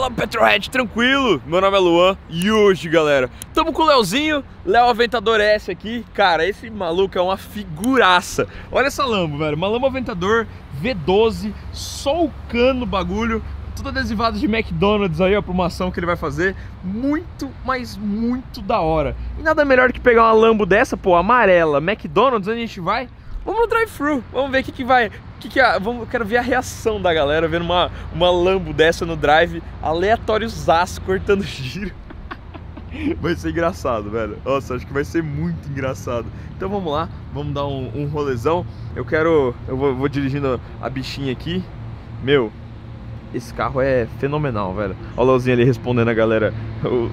Fala Petrohead, tranquilo? Meu nome é Luan e hoje, galera, tamo com o Leozinho, Léo Aventador S aqui. Cara, esse maluco é uma figuraça. Olha essa Lambo, velho, uma Lambo Aventador V12, só o cano bagulho, tudo adesivado de McDonald's aí, ó, pra uma ação que ele vai fazer. Muito, mas muito da hora. E nada melhor que pegar uma Lambo dessa, pô, amarela, McDonald's, onde a gente vai? Vamos no drive-thru, vamos ver o que, que vai. Que que a, vamos, eu quero ver a reação da galera vendo uma, uma Lambo dessa no drive, aleatórios aço cortando giro. vai ser engraçado, velho. Nossa, acho que vai ser muito engraçado. Então vamos lá, vamos dar um, um rolezão. Eu quero. Eu vou, vou dirigindo a bichinha aqui. Meu, esse carro é fenomenal, velho. Olha o Leozinho ali respondendo a galera,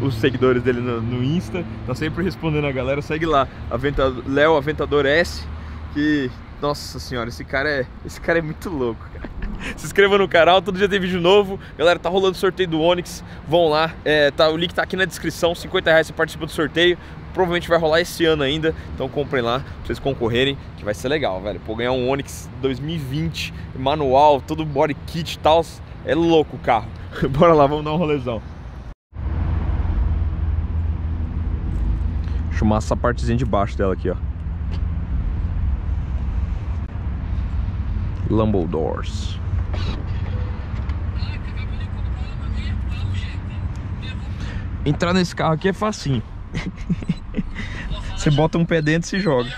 os, seguidores dele no, no Insta. Tá sempre respondendo a galera. Segue lá, Aventa, Léo Aventador S que, nossa senhora, esse cara é, esse cara é muito louco, cara. Se inscreva no canal, todo dia tem vídeo novo. Galera, tá rolando sorteio do Onix, vão lá, é, tá, o link tá aqui na descrição, 50 reais você participa do sorteio. Provavelmente vai rolar esse ano ainda, então comprem lá pra vocês concorrerem, que vai ser legal, velho. Pô, ganhar um Onix 2020, manual, todo body kit e tal, é louco o carro. Bora lá, vamos dar um rolezão. Deixa eu essa partezinha de baixo dela aqui, ó. Doors. Entrar nesse carro aqui é facinho. Você bota um pé dentro e se joga.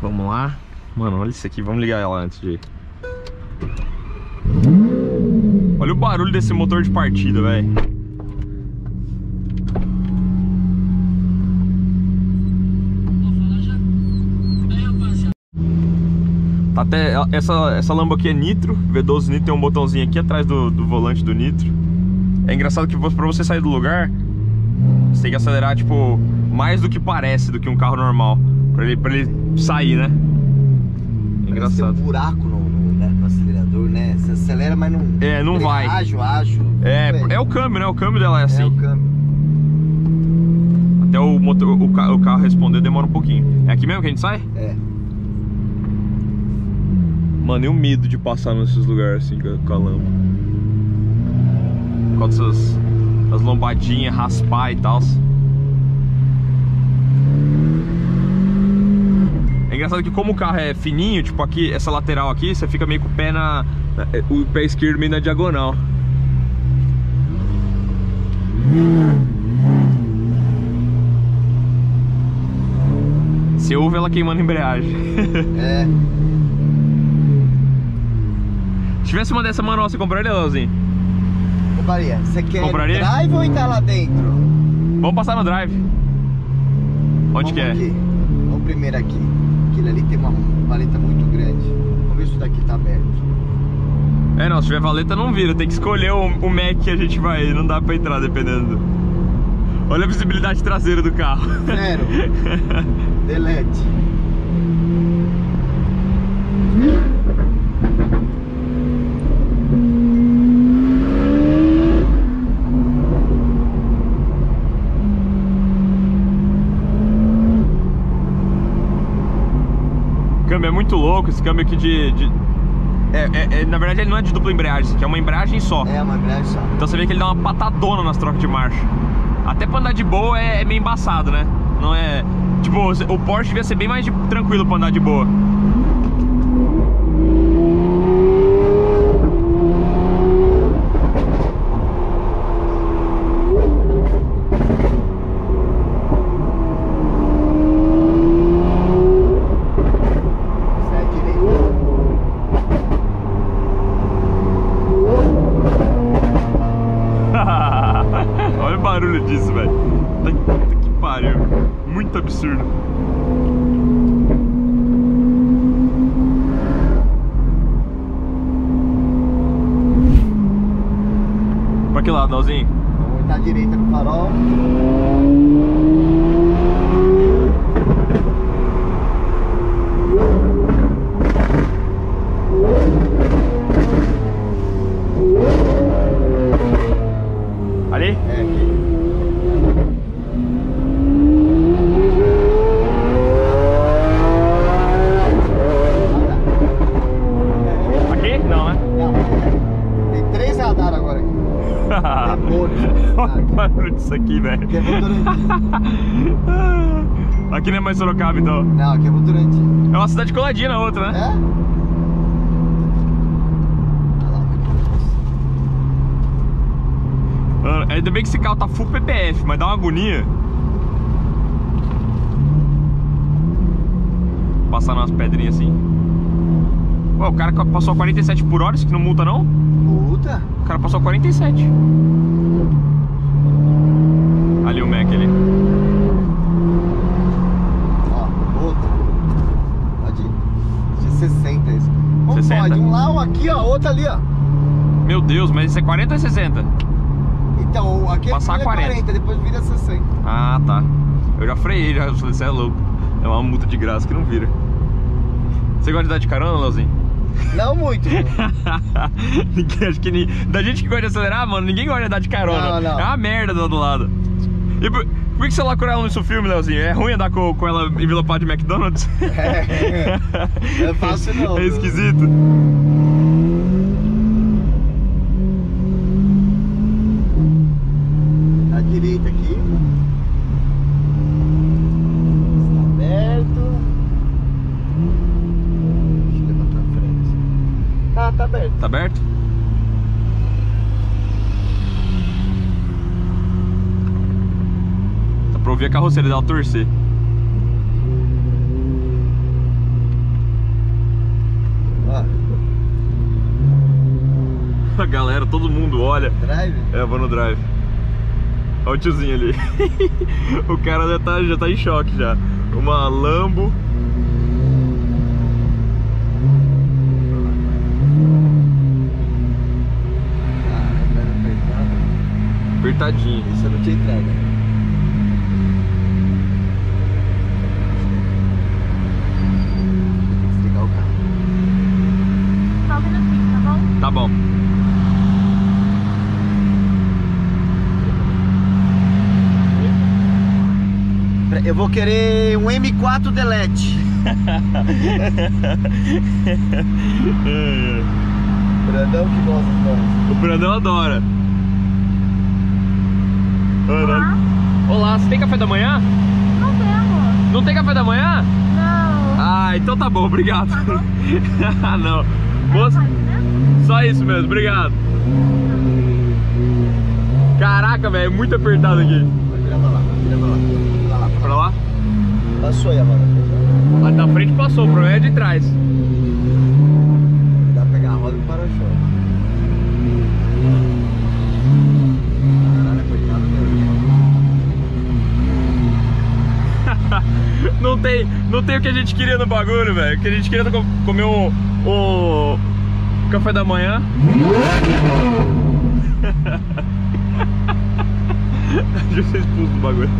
Vamos lá. Mano, olha isso aqui. Vamos ligar ela antes de... Olha o barulho desse motor de partida, velho. Tá até, essa, essa lamba aqui é nitro, V12 nitro, tem um botãozinho aqui atrás do, do volante do nitro. É engraçado que pra você sair do lugar, você tem que acelerar, tipo, mais do que parece do que um carro normal. Pra ele, pra ele sair, né? É engraçado. Tem um buraco no, no, né, no, acelerador, né? Você acelera, mas não... É, não vai. Acho, acho. É, é, é o câmbio, né? O câmbio dela é assim. É o câmbio. Até o, motor, o, o carro responder demora um pouquinho. É aqui mesmo que a gente sai? É. Mano, e o medo de passar nesses lugares assim com a lama. Com essas as lombadinhas, raspar e tal. É engraçado que como o carro é fininho, tipo aqui, essa lateral aqui, você fica meio com o pé na... O pé esquerdo meio na diagonal. Você ouve ela queimando a embreagem. É. Se tivesse uma dessa manual, você compraria, Leozinho? Compraria. Você quer compraria? drive ou entrar lá dentro? Vamos passar no drive. Onde Vamos que é? Aqui. Vamos primeiro aqui. Aquele ali tem uma valeta muito grande. Vamos ver se isso daqui tá aberto. É, não, se tiver valeta não vira. Tem que escolher o, o Mac que a gente vai. Não dá pra entrar, dependendo. Olha a visibilidade traseira do carro. Zero. Delete. Câmbio é muito louco, esse câmbio aqui de... de... É, é, é, na verdade ele não é de dupla embreagem, isso aqui é uma embreagem só. É, uma embreagem só. Então você vê que ele dá uma patadona nas trocas de marcha. Até pra andar de boa é, é meio embaçado, né? Não é... Tipo, o Porsche devia ser bem mais de, tranquilo pra andar de boa. barulho disso, velho. Puta que pariu. Muito absurdo. Pra aqui, é Votorantim. Aqui não é mais Sorocaba, então. Não, aqui é Votorantim. É uma cidade coladinha na outra, né? É? Ainda bem que esse carro tá full PPF, mas dá uma agonia. Passar umas pedrinhas assim. Ué, o cara passou 47 por hora, isso que não multa não? Puta. O cara passou 47. Ali o Mac ali. Ó, outra. Pode ir. De 60 isso. Como 60? Aqui, ó. Outro ali, ó. Meu Deus, mas isso é 40 ou é 60? Então, aqui Passar é 40. 40, depois vira 60. Ah, tá. Eu já freiei, já. Falei, você é louco. É uma multa de graça que não vira. Você gosta de dar de carona, Leozinho? Não muito. ninguém, acho que ni- da gente que gosta de acelerar, mano, ninguém gosta de dar de carona. Não, não. É uma merda do lado. E por, por que você lacrou ela no seu filme, Leozinho? É ruim andar com, com ela envelopada de McDonald's? É, é fácil não, É esquisito. À direita aqui. Está aberto. Deixa eu levar pra frente. Tá, tá aberto. Tá aberto? Dá pra ouvir a carroceria dela torcer. Ó, A galera, todo mundo olha. drive. É, eu vou no drive. Olha o tiozinho ali. o cara já tá, já tá em choque já. Uma Lambo. Ah. Apertadinho. Isso eu não tinha entrega. Vou querer um M4 Delete. Brandão que gosta nomes. o Brandão adora. Olá. Olá, você tem café da manhã? Não temos. Não tem café da manhã? Não. Ah, então tá bom, obrigado. Ah, não. Moça, Pode, né? só isso mesmo, obrigado. Caraca, velho, é muito apertado aqui. Vai virar pra lá, vira pra lá. Pra lá? Passou aí, Amanda. A da frente passou, o problema é de trás. Dá pra pegar a roda e para choque. Não tem, não tem o que a gente queria no bagulho, velho. O que a gente queria comer um, um café da manhã. Deixa eu ser expulso do bagulho.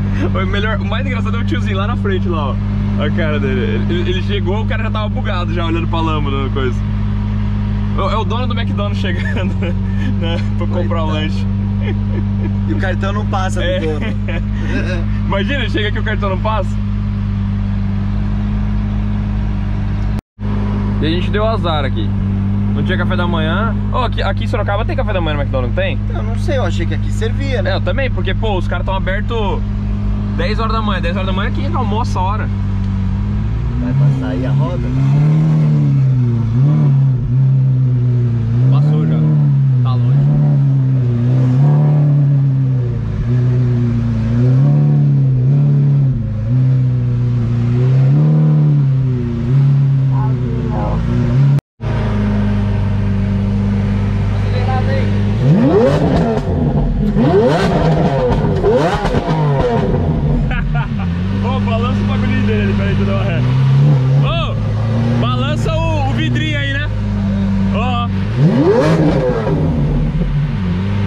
O melhor, o mais engraçado é o tiozinho lá na frente, lá, ó. A cara dele. Ele, ele chegou, o cara já tava bugado já, olhando pra lâmpada, coisa. É o dono do McDonald's chegando, né? Pra comprar o Coitado. lanche. E o cartão não passa do É. dono. Imagina, chega aqui o cartão não passa. E a gente deu azar aqui. Não tinha café da manhã. Oh, aqui, aqui em Sorocaba tem café da manhã no McDonald's, não tem? Eu não sei, eu achei que aqui servia, É, né? eu também, porque, pô, os caras estão abertos 10 horas da manhã. 10 horas da manhã aqui almoça a hora. Vai passar aí a roda? Passou já. Tá longe. Ô, balança o bagulhinho dele, peraí, deixa eu dar uma ré. Ô, balança o, o vidrinho aí, né? Ó.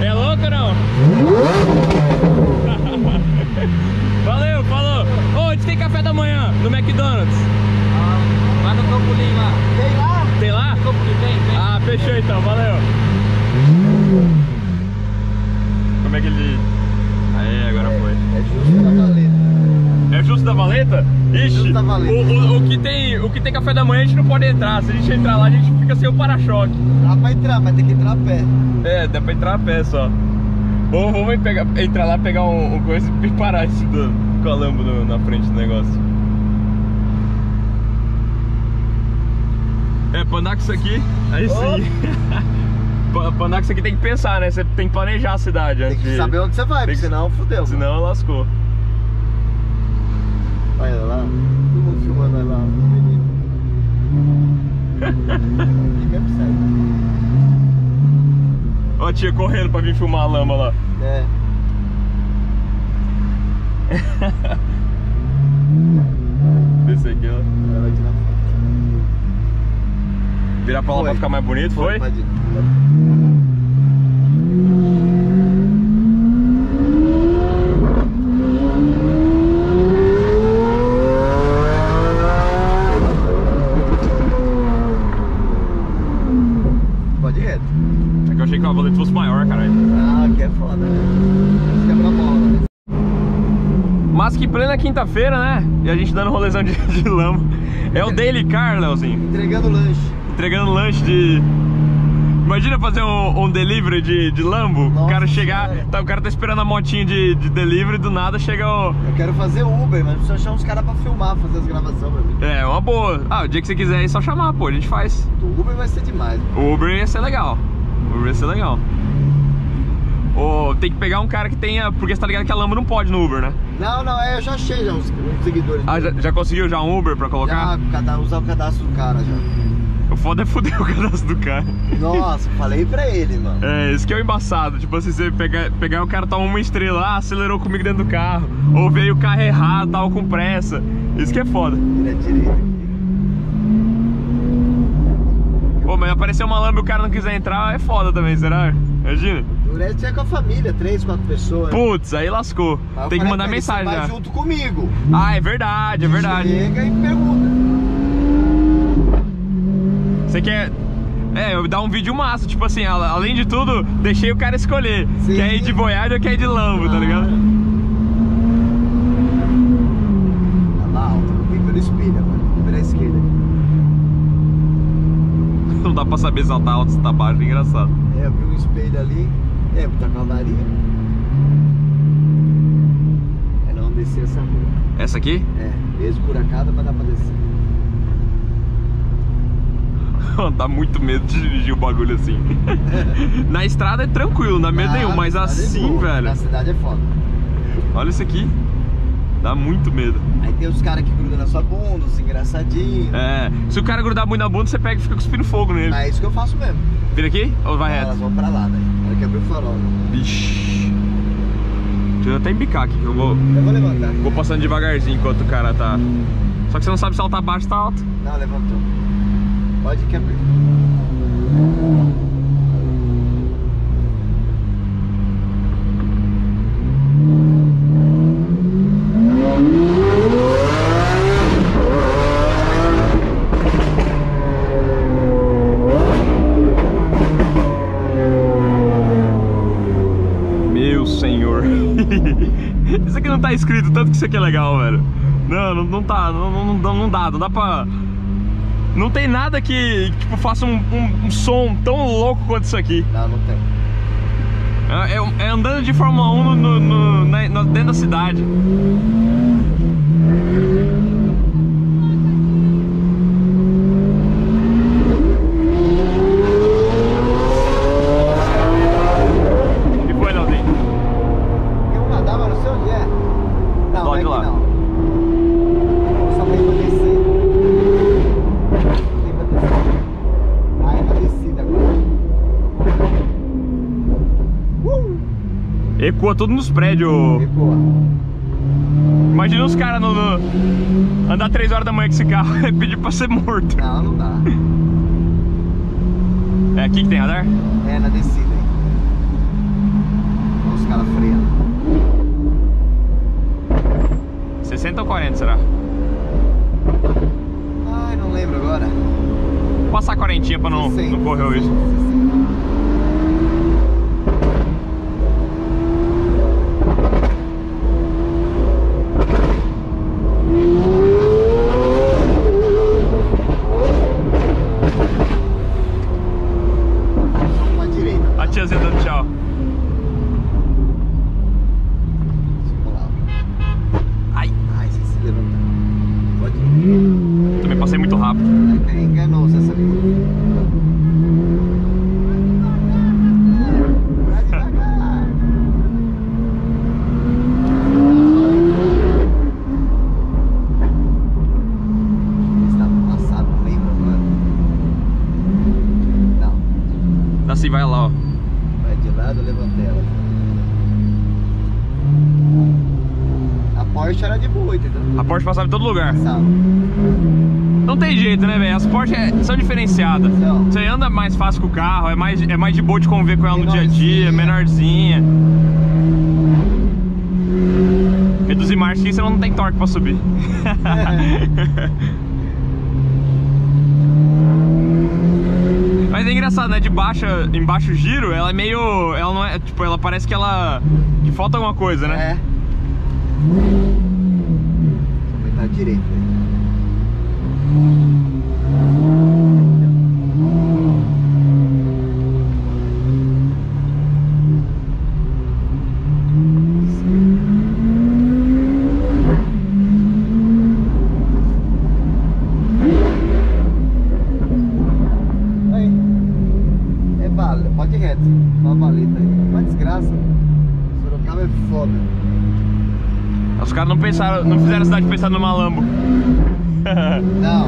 É louco ou não? Valeu, falou. Ô, onde tem café da manhã? No McDonald's? Lá no Campolim lá. Tem lá? Tem lá? Campolim, vem, vem. Ah, fechou então, valeu. Como é que ele. Aí, agora foi. É justo da valeta. É justo da valeta? Ixi, Justo da valeta. O, o- o que tem, o que tem café da manhã a gente não pode entrar. Se a gente entrar lá, a gente fica sem o para-choque. Dá pra entrar, mas tem que entrar a pé. É, dá pra entrar a pé só. Ou vamos pegar, entrar lá, pegar um, um coisa e parar esse do, com a no- na frente do negócio. É, pra andar com isso aqui, aí sim. pra, pra andar com isso aqui tem que pensar, né? Você tem que planejar a cidade Tem que saber onde você vai, que- senão fudeu. mano. Senão lascou. Olha lá, todo mundo filmando olha lá, menino. E mesmo sério. Ó a tia correndo pra vir filmar a lama lá. É. Descer aqui, ó. Virar pra lá Foi. pra ficar mais bonito, foi? Pode ir. Pode ir reto. É que eu achei que a valeta fosse maior, caralho. Ah, que é foda, né? Quebra a bola, né? Mas que plena quinta-feira, né? E a gente dando rolezão de, de lama. É o Daily Car, Leozinho. Entregando lanche. Entregando lanche de. Imagina fazer um, um delivery de, de Lambo. o Nossa cara chegar. Tá, o cara tá esperando a motinha de, de delivery do nada chega o. Eu quero fazer Uber, mas preciso achar uns caras pra filmar, fazer as gravações pra mim. É, uma boa. Ah, o dia que você quiser é só chamar, pô, a gente faz. Do Uber vai ser demais. O Uber ia ser legal. O Uber ia ser legal. Ou tem que pegar um cara que tenha. Porque você tá ligado que a Lambo não pode no Uber, né? Não, não, é, eu já achei já uns, uns seguidores. Ah, já, já conseguiu já um Uber pra colocar? Já, usar o cadastro do cara já. O foda é foder o cadastro do cara. Nossa, falei pra ele, mano. É, isso que é o embaçado. Tipo assim, você pegar, pegar o cara toma uma estrela, ah, acelerou comigo dentro do carro. Ou veio o carro errado, tava com pressa. Isso que é foda. Ele é direito. Pô, mas apareceu uma lama e o cara não quiser entrar, é foda também, será? Imagina. Durante é com a família, três, quatro pessoas. Putz, aí lascou. Aí Tem que mandar mensagem vai já. junto comigo. Ah, é verdade, é verdade. Chega e pergunta. Você quer. É, eu dar um vídeo massa, tipo assim, a- além de tudo, deixei o cara escolher. Sim. Quer ir de Voyage ou quer ir de Lambo, tá ligado? Tá lá alto, vem pelo espelho, mano. Pela esquerda. Não dá pra saber se ela tá alto ou se tá baixo, é engraçado. É, eu vi um espelho ali. É, botar cavalaria. É não descer essa rua. Essa aqui? É, esburacada, mas dá pra descer. Dá muito medo de dirigir o bagulho assim. Na estrada é tranquilo, não dá medo Ah, nenhum, mas é assim, boa. velho. Na cidade é foda. Olha isso aqui. Dá muito medo. Aí tem os caras que grudam na sua bunda, os engraçadinhos. É, se o cara grudar muito na bunda, você pega e fica cuspindo fogo nele. É isso que eu faço mesmo. Vira aqui ou vai Elas reto? vão pra lá, né? Ela quebra o farol. Vixe. Deixa eu até embicar aqui, que eu vou, Eu vou levantar. vou passando devagarzinho enquanto o cara tá. Só que você não sabe tá baixo ou tá alto. Não, levantou. Pode quebrar. Que isso aqui é legal, velho. Não, não, não tá, não, não, não, não dá, não dá pra. Não tem nada que, tipo, faça um, um- um som tão louco quanto isso aqui. Não, não tem. É, é- é andando de Fórmula 1 no, no- no- na- na- dentro da cidade. O que foi, Leozinho? Tem um radar, mas não sei onde é. Não, Pode é ir aqui lá. não. Só tem pra descer. Tem pra descer. Ah, é na descida agora. Uh! Ecoa tudo nos prédios. Ecoa. Imagina os caras no, no- andar 3 horas da manhã com esse carro e pedir pra ser morto. Não, não dá. É aqui que tem radar? É na descida aí. Os caras freando. 60 ou 40 será? Ai, não lembro agora. Vou passar a 40 pra não, 60, não correr o risco. 60. Só uma direita. A tiazinha dando tchau. parada, eu levantei ela. A Porsche era de boa, entendeu? A Porsche passava em todo lugar. Passava. Não tem jeito, né, velho? As Porsche é- são diferenciadas. Você anda mais fácil com o carro, é mais, é mais de boa de conviver com ela no dia a dia, Menorzinha. Reduzir marcha aqui, você não tem torque pra subir. Mas é engraçado, né? De baixa, em baixo giro, ela é meio. Ela não é. Tipo, ela parece que ela. que falta alguma coisa, né? É. Direito. Aí. É vale, pode ir reto. Só a valeta aí. Uma desgraça. Sorocaba é foda. Os caras não pensaram, não fizeram cidade pensar numa Lambo. Não,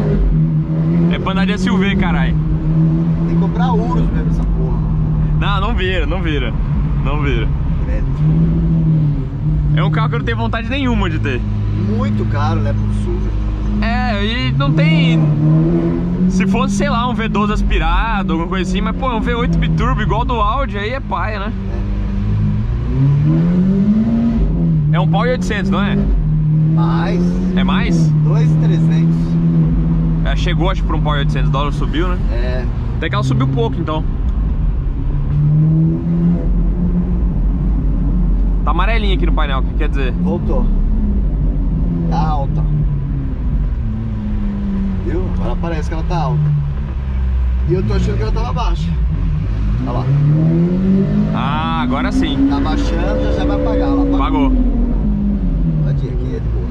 é pra andar de SUV, caralho. tem que comprar Urus mesmo essa porra. Não, não vira, não vira. Não vira. É um carro que eu não tenho vontade nenhuma de ter. Muito caro, leva pro sul. É, e não tem. Se fosse, sei lá, um V12 aspirado, alguma coisa assim, mas pô, um V8 biturbo igual do Audi, aí é paia, né? É um pau e 800, não é? Mais É mais? 2,300. É, chegou acho pra um e 800, o dólar subiu, né? É. Até que ela subiu pouco, então. Tá amarelinha aqui no painel, o que quer dizer? Voltou. Tá alta. Viu? Agora parece que ela tá alta. E eu tô achando que ela tava baixa. Olha lá. Ah, agora sim. Tá baixando, já vai apagar. Ela apagou. Pagou. Tadinha, aqui é de boa.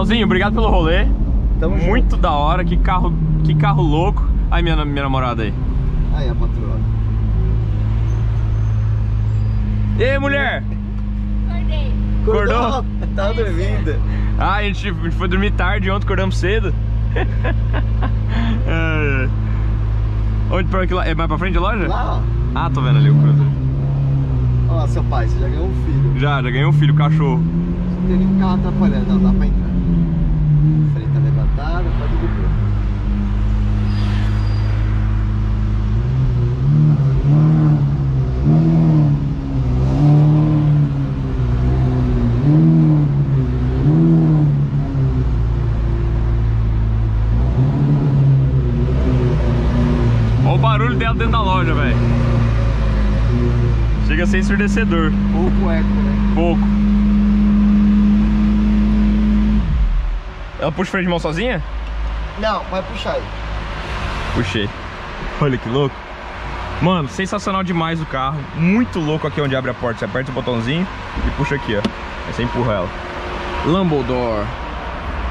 Leozinho, obrigado pelo rolê. Tamo Muito da hora, que carro, que carro louco. Ai, minha, minha namorada aí. junto. Aí a patroa. E aí, mulher? Acordei. Acordou? Tava dormindo. Ah, a gente, a gente foi dormir tarde ontem, acordamos cedo. É. Onde pra que lá? É mais pra frente da loja? Lá, Ah, tô vendo ali o cruzeiro. ó. Olha lá, seu pai, você já ganhou um filho. Já, já ganhei um filho, cachorro. Não tem nenhum carro atrapalhando, não, dá pra entrar. Frente tá levantada, pode ir de boa. Olha o barulho dela dentro da loja, velho. Chega a ser ensurdecedor. Pouco eco, né? Pouco. Ela puxa o freio de mão sozinha? Não, vai puxar aí. Puxei. Olha que louco. Mano, sensacional demais o carro. Muito louco aqui onde abre a porta. Você aperta o botãozinho e puxa aqui, ó. Aí você empurra ela. Lambodor.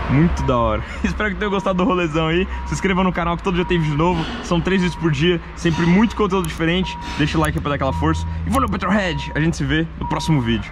Muito da hora. Espero que tenham gostado do rolezão aí. Se inscreva no canal que todo dia tem vídeo novo. São três vídeos por dia. Sempre muito conteúdo diferente. Deixa o like pra dar aquela força. E valeu, Petrohead. A gente se vê no próximo vídeo.